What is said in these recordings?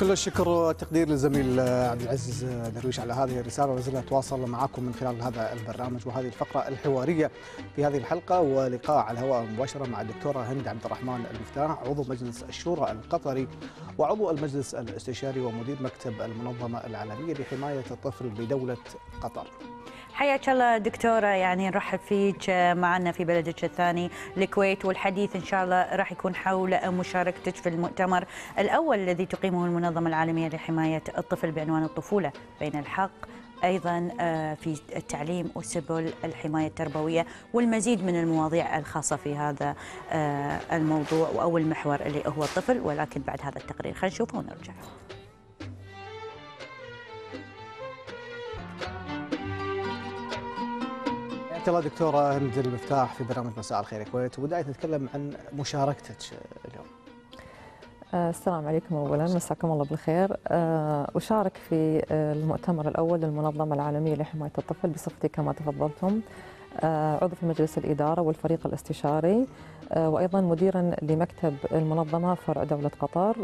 كل الشكر والتقدير للزميل عبد العزيز درويش على هذه الرسالة وزلنا نتواصل معكم من خلال هذا البرنامج وهذه الفقرة الحوارية في هذه الحلقة ولقاء على الهواء مباشرة مع الدكتورة هند عبد الرحمن المفتاح عضو مجلس الشورى القطري وعضو المجلس الاستشاري ومدير مكتب المنظمة العالمية لحماية الطفل بدولة قطر. حياك الله دكتورة يعني نرحب فيك معنا في بلدك الثاني الكويت والحديث إن شاء الله راح يكون حول مشاركتك في المؤتمر الأول الذي تقيمه المنظمة العالمية لحماية الطفل بعنوان الطفولة بين الحق أيضا في التعليم وسبل الحماية التربوية والمزيد من المواضيع الخاصة في هذا الموضوع أو المحور اللي هو الطفل ولكن بعد هذا التقرير خلينا نشوفه ونرجع. الله دكتورة هند المفتاح في برنامج مساء الخير يا كويت وبدايه نتكلم عن مشاركتك اليوم. السلام عليكم اولا مساكم الله بالخير. أشارك في المؤتمر الأول للمنظمة العالمية لحماية الطفل بصفتي كما تفضلتم. عضو في مجلس الإدارة والفريق الاستشاري. وأيضا مديرا لمكتب المنظمة فرع دولة قطر.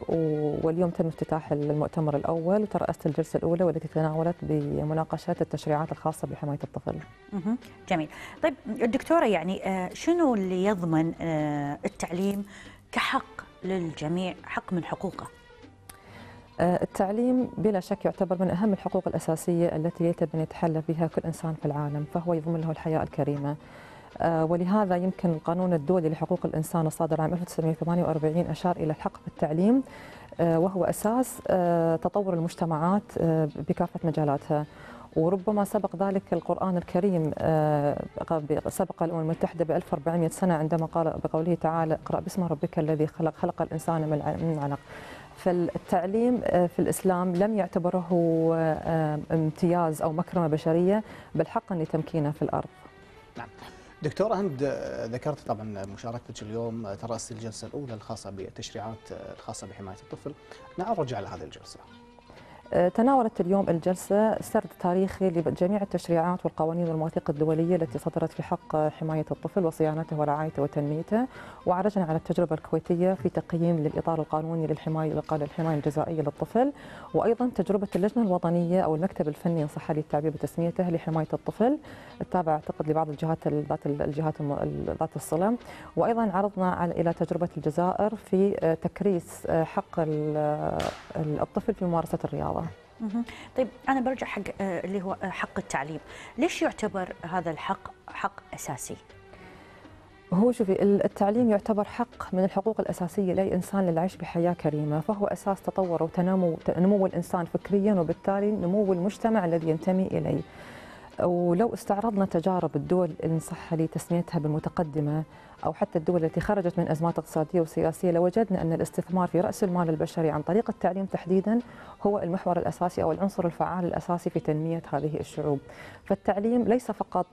واليوم تم افتتاح المؤتمر الأول وترأست الجلسة الأولى والتي تناولت بمناقشه التشريعات الخاصة بحماية الطفل. جميل. طيب الدكتوره يعني شنو اللي يضمن التعليم كحق للجميع حق من حقوقه. التعليم بلا شك يعتبر من أهم الحقوق الأساسية التي يجب أن يتحلى بها كل إنسان في العالم فهو يضمن له الحياة الكريمة. ولهذا يمكن القانون الدولي لحقوق الإنسان الصادر عام 1948 أشار إلى الحق بالتعليم وهو أساس تطور المجتمعات بكافة مجالاتها. وربما سبق ذلك القرآن الكريم سبق الأمم المتحدة ب 1400 سنة عندما قال بقوله تعالى اقرأ باسم ربك الذي خلق خلق الإنسان من علق. فالتعليم في الإسلام لم يعتبره امتياز أو مكرمة بشرية بل حقا لتمكينه في الأرض. نعم. دكتورة هند ذكرت طبعا مشاركتك اليوم ترأس الجلسة الأولى الخاصة بالتشريعات الخاصة بحماية الطفل. نرجع على هذه الجلسة. تناولت اليوم الجلسة سرد تاريخي لجميع التشريعات والقوانين والمواثيق الدولية التي صدرت في حق حماية الطفل وصيانته ورعايته وتنميته وعرجنا على التجربة الكويتية في تقييم للإطار القانوني للحماية للحماية الجزائية للطفل وأيضا تجربة اللجنة الوطنية أو المكتب الفني إن صح لي التعبير بتسميته لحماية الطفل التابع أعتقد لبعض الجهات ذات الجهات ذات الصلة. وأيضا عرضنا إلى تجربة الجزائر في تكريس حق الطفل في ممارسة الرياضة. طيب أنا برجع حق اللي هو حق التعليم. ليش يعتبر هذا الحق حق أساسي؟ هو شوفي التعليم يعتبر حق من الحقوق الأساسية لأي إنسان للعيش بحياة كريمة فهو أساس تطور وتنمو نمو الإنسان فكريا وبالتالي نمو المجتمع الذي ينتمي إليه. ولو استعرضنا تجارب الدول إن صح لي تسميتها بالمتقدمة أو حتى الدول التي خرجت من أزمات اقتصادية وسياسية لوجدنا أن الاستثمار في رأس المال البشري عن طريق التعليم تحديدا هو المحور الأساسي أو العنصر الفعال الأساسي في تنمية هذه الشعوب. فالتعليم ليس فقط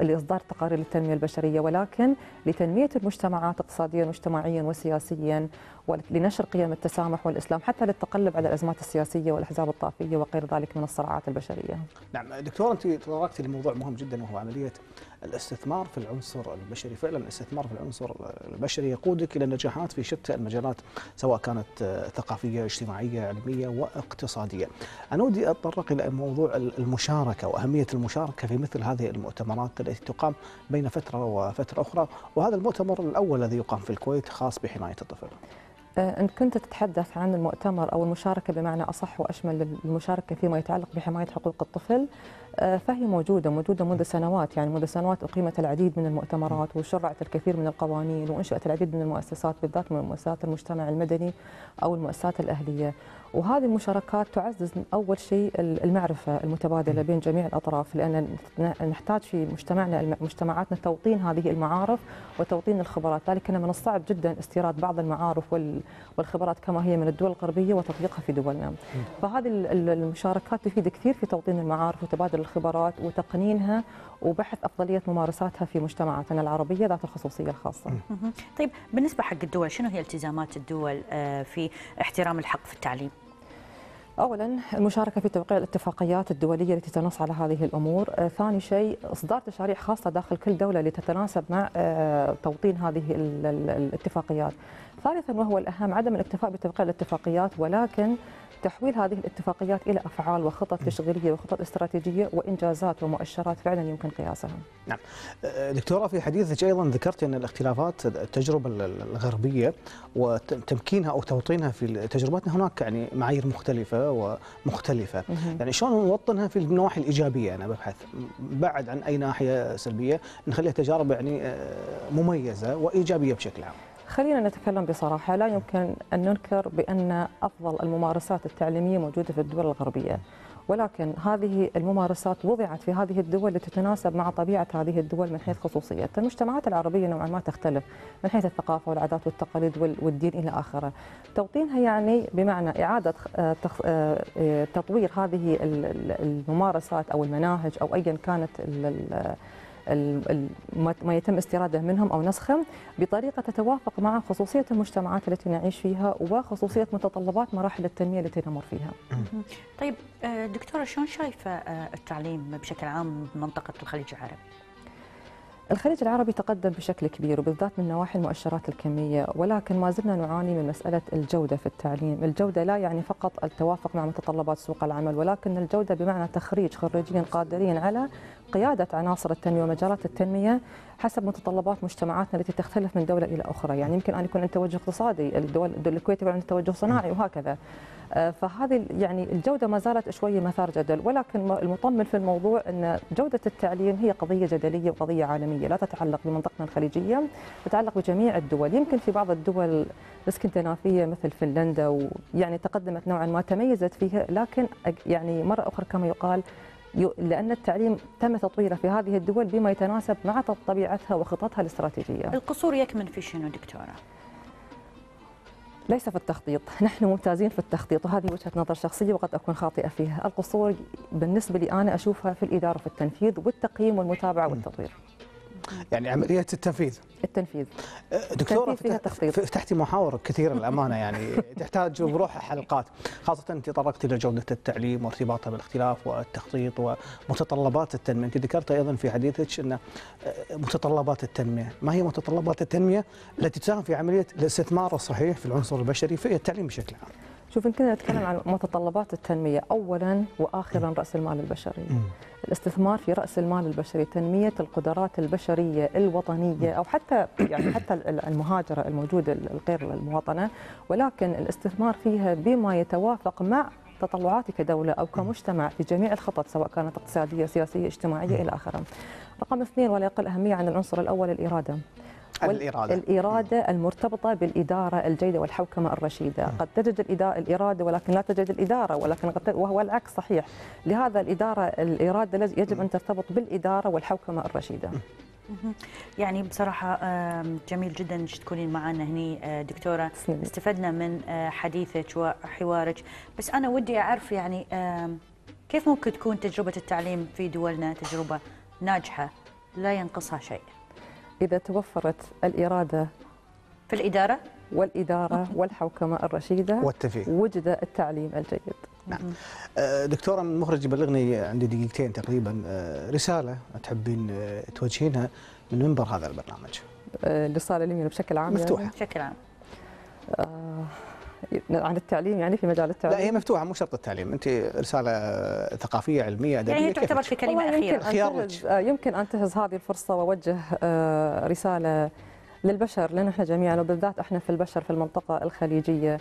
لإصدار تقارير التنمية البشرية ولكن لتنمية المجتمعات اقتصاديا واجتماعيا وسياسيا ولنشر قيم التسامح والإسلام حتى للتقلب على الأزمات السياسية والأحزاب الطائفية وغير ذلك من الصراعات البشرية. نعم دكتور أنت تطرقتي لموضوع مهم جدا وهو عملية الاستثمار في العنصر البشري فعلا الاستثمار في العنصر البشري يقودك إلى النجاحات في شتى المجالات سواء كانت ثقافية اجتماعية علمية واقتصادية. أنا ودي أتطرق إلى موضوع المشاركة وأهمية المشاركة في مثل هذه المؤتمرات التي تقام بين فترة وفترة أخرى وهذا المؤتمر الأول الذي يقام في الكويت خاص بحماية الطفل. إن كنت تتحدث عن المؤتمر أو المشاركة بمعنى أصح وأشمل المشاركة فيما يتعلق بحماية حقوق الطفل فهي موجودة موجودة منذ سنوات. يعني منذ سنوات أقيمت العديد من المؤتمرات وشرعت الكثير من القوانين وأنشأت العديد من المؤسسات بالذات من مؤسسات المجتمع المدني أو المؤسسات الأهلية. وهذه المشاركات تعزز أول شيء المعرفة المتبادلة بين جميع الأطراف لأن نحتاج في مجتمعنا مجتمعاتنا توطين هذه المعارف وتوطين الخبرات. لكن من الصعب جدا استيراد بعض المعارف والخبرات كما هي من الدول الغربية وتطبيقها في دولنا. فهذه المشاركات تفيد كثير في توطين المعارف وتبادل الخبرات وتقنينها وبحث أفضلية ممارساتها في مجتمعاتنا العربية ذات الخصوصية الخاصة طيب بالنسبة حق الدول شنو هي التزامات الدول في احترام الحق في التعليم؟ اولا المشاركة في توقيع الاتفاقيات الدولية التي تنص على هذه الأمور، آه ثاني شيء إصدار تشاريع خاصة داخل كل دولة لتتناسب مع آه توطين هذه ال ال الاتفاقيات. ثالثا وهو الأهم عدم الاكتفاء بتوقيع الاتفاقيات ولكن تحويل هذه الاتفاقيات إلى أفعال وخطط تشغيلية وخطط استراتيجية وإنجازات ومؤشرات فعلا يمكن قياسها. نعم. دكتورة في حديثك أيضا ذكرت أن الاختلافات التجربة الغربية وتمكينها أو توطينها في تجربتنا هناك يعني معايير مختلفة ومختلفة، يعني شلون نوطنها في النواحي الإيجابية أنا ببحث بعد عن أي ناحية سلبية نخليها تجارب يعني مميزة وإيجابية بشكل عام. خلينا نتكلم بصراحة لا يمكن أن ننكر بأن أفضل الممارسات التعليمية موجودة في الدول الغربية. ولكن هذه الممارسات وضعت في هذه الدول لتتناسب مع طبيعة هذه الدول من حيث خصوصية المجتمعات العربية نوعا ما تختلف من حيث الثقافة والعادات والتقاليد والدين إلى آخره. توطينها يعني بمعنى إعادة تطوير هذه الممارسات أو المناهج أو أيا كانت ما يتم استيراده منهم أو نسخهم بطريقة تتوافق مع خصوصية المجتمعات التي نعيش فيها وخصوصية متطلبات مراحل التنمية التي نمر فيها. طيب دكتورة شلون شايفة التعليم بشكل عام بمنطقه الخليج العربي؟ الخليج العربي تقدم بشكل كبير وبالذات من نواحي المؤشرات الكمية ولكن ما زلنا نعاني من مسألة الجودة في التعليم الجودة لا يعني فقط التوافق مع متطلبات سوق العمل ولكن الجودة بمعنى تخريج خريجين قادرين على قيادة عناصر التنمية ومجالات التنمية حسب متطلبات مجتمعاتنا التي تختلف من دولة إلى أخرى. يعني يمكن أن يكون توجه اقتصادي الدول الكويت يكون توجه صناعي وهكذا. فهذه يعني الجودة ما زالت شوية مثار جدل. ولكن المطمن في الموضوع أن جودة التعليم هي قضية جدلية وقضية عالمية لا تتعلق بمنطقتنا الخليجية تتعلق بجميع الدول. يمكن في بعض الدول الإسكندنافية مثل فنلندا ويعني تقدمت نوعا ما تميزت فيها لكن يعني مرة أخرى كما يقال لأن التعليم تم تطويره في هذه الدول بما يتناسب مع طبيعتها وخططها الاستراتيجية. القصور يكمن في شنو دكتورة؟ ليس في التخطيط. نحن ممتازين في التخطيط وهذه وجهة نظر شخصية وقد أكون خاطئة فيها. القصور بالنسبة لي أنا أشوفها في الإدارة وفي التنفيذ والتقييم والمتابعة والتطوير. يعني عمليه التنفيذ. التنفيذ. دكتورة فيها تخطيط. فتحتي محاور كثيرة للأمانة يعني تحتاج بروحها حلقات خاصة أنت تطرقتي إلى جودة التعليم وارتباطها بالاختلاف والتخطيط ومتطلبات التنمية. أنت ذكرت أيضا في حديثك إن متطلبات التنمية. ما هي متطلبات التنمية التي تساهم في عملية الاستثمار الصحيح في العنصر البشري في التعليم بشكل عام؟ شوف يمكن نتكلم عن متطلبات التنمية أولا وآخرا رأس المال البشري. الاستثمار في رأس المال البشري تنمية القدرات البشرية الوطنية أو حتى يعني حتى المهاجرة الموجودة الغير المواطنة. ولكن الاستثمار فيها بما يتوافق مع تطلعاتي كدولة أو كمجتمع في جميع الخطط سواء كانت اقتصادية سياسية اجتماعية إلى آخره. رقم اثنين ولا يقل أهمية عن العنصر الأول الإرادة. الإرادة. الإرادة المرتبطة بالإدارة الجيدة والحوكمة الرشيدة. قد تجد الإرادة ولكن لا تجد الإدارة ولكن قد وهو العكس صحيح. لهذا الإدارة الإرادة يجب أن ترتبط بالإدارة والحوكمة الرشيدة. يعني بصراحة جميل جدا إنك تكونين معنا هني دكتورة. استفدنا من حديثك وحوارك بس أنا ودي أعرف يعني كيف ممكن تكون تجربة التعليم في دولنا تجربة ناجحة لا ينقصها شيء؟ إذا توفرت الإرادة في الإدارة؟ والإدارة والحوكمة الرشيدة والتفكير وجد التعليم الجيد. نعم. دكتورة المخرج يبلغني عندي دقيقتين تقريبا رسالة تحبين توجهينها من منبر هذا البرنامج. رسالة لمين بشكل عام مفتوحة. يعني؟ بشكل عام. آه عن التعليم يعني في مجال التعليم؟ لا هي مفتوحة مو شرط التعليم. انت رسالة ثقافية علمية أدبية يعني هي تعتبر في كلمة أخيرة. خيار يمكن أنتهز هذه الفرصة وأوجه رسالة للبشر لأن إحنا جميعا وبالذات إحنا في البشر في المنطقة الخليجية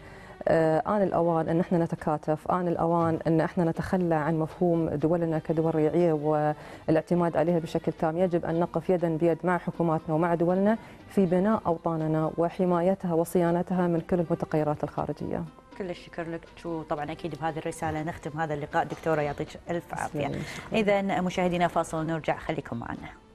آن الأوان أن إحنا نتكاتف آن الأوان أن إحنا نتخلى عن مفهوم دولنا كدول ريعية والاعتماد عليها بشكل تام. يجب أن نقف يدا بيد مع حكوماتنا ومع دولنا في بناء أوطاننا وحمايتها وصيانتها من كل المتغيرات الخارجية. كل الشكر لك. وطبعا أكيد بهذه الرسالة نختم هذا اللقاء. دكتورة يعطيك ألف عافية. اذا مشاهدينا فاصل ونرجع خليكم معنا.